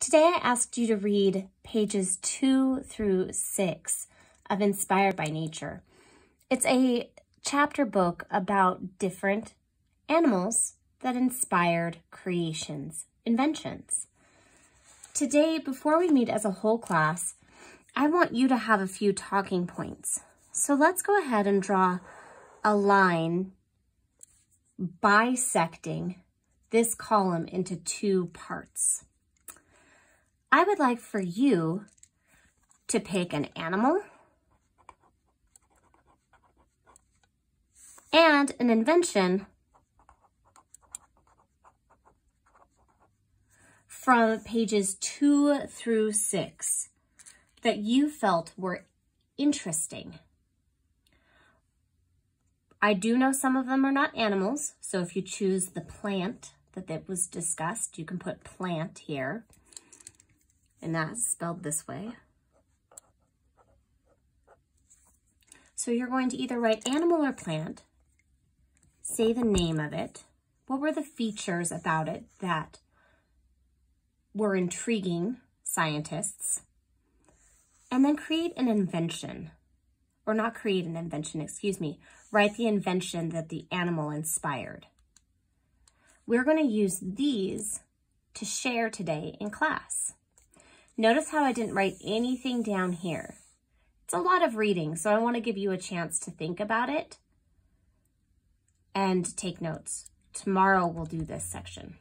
Today I asked you to read pages two through six of Inspired by Nature. It's a chapter book about different animals that inspired creations, inventions. Today, before we meet as a whole class, I want you to have a few talking points. So let's go ahead and draw a line bisecting this column into two parts. I would like for you to pick an animal and an invention from pages two through six that you felt were interesting. I do know some of them are not animals, so if you choose the plant that, that was discussed, you can put plant here and that's spelled this way. So you're going to either write animal or plant, say the name of it, what were the features about it that were intriguing scientists, and then create an invention, or not create an invention, excuse me, write the invention that the animal inspired. We're going to use these to share today in class. Notice how I didn't write anything down here. It's a lot of reading, so I want to give you a chance to think about it and take notes. Tomorrow we'll do this section.